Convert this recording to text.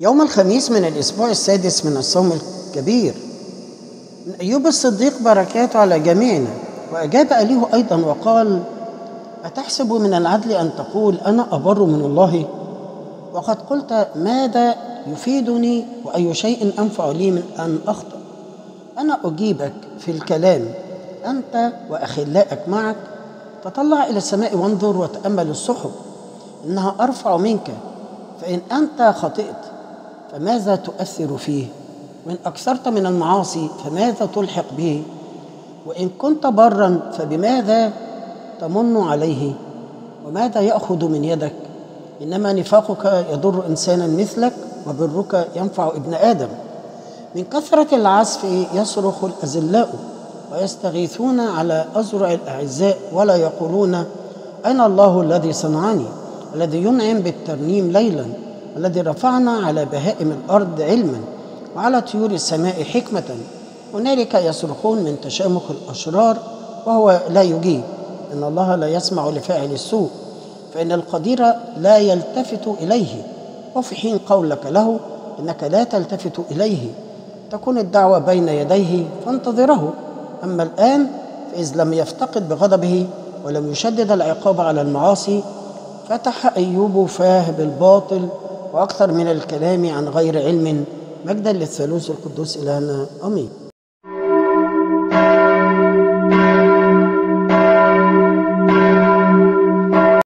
يوم الخميس من الأسبوع السادس من الصوم الكبير. أيوب الصديق بركاته على جميعنا. وأجاب أليه أيضا وقال أتحسب من العدل أن تقول أنا أبر من الله؟ وقد قلت ماذا يفيدني وأي شيء أنفع لي من أن أخطأ؟ أنا أجيبك في الكلام. أنت وأخلاءك معك. تطلع إلى السماء وانظر وتأمل السحب. إنها أرفع منك. فإن أنت خطئت فماذا تؤثر فيه؟ وإن أكثرت من المعاصي فماذا تلحق به؟ وإن كنت برا فبماذا تمن عليه؟ وماذا يأخذ من يدك؟ إنما نفاقك يضر إنسانا مثلك وبرك ينفع ابن آدم. من كثرة العزف يصرخ الأزلاء ويستغيثون على أزرع الأعزاء ولا يقولون أنا الله الذي صنعني الذي ينعم بالترنيم ليلا. الذي رفعنا على بهائم الأرض علما وعلى طيور السماء حكمة. هنالك يصرخون من تشامخ الأشرار وهو لا يجيب. إن الله لا يسمع لفاعل السوء. فإن القدير لا يلتفت إليه. وفي حين قولك له. إنك لا تلتفت إليه. تكون الدعوة بين يديه فانتظره. أما الآن فإذ لم يفتقد بغضبه ولم يشدد العقاب على المعاصي فتح أيوب فاه بالباطل وأكثر من الكلام عن غير علم. مجدا للثالوث القدوس إلهنا. آمين.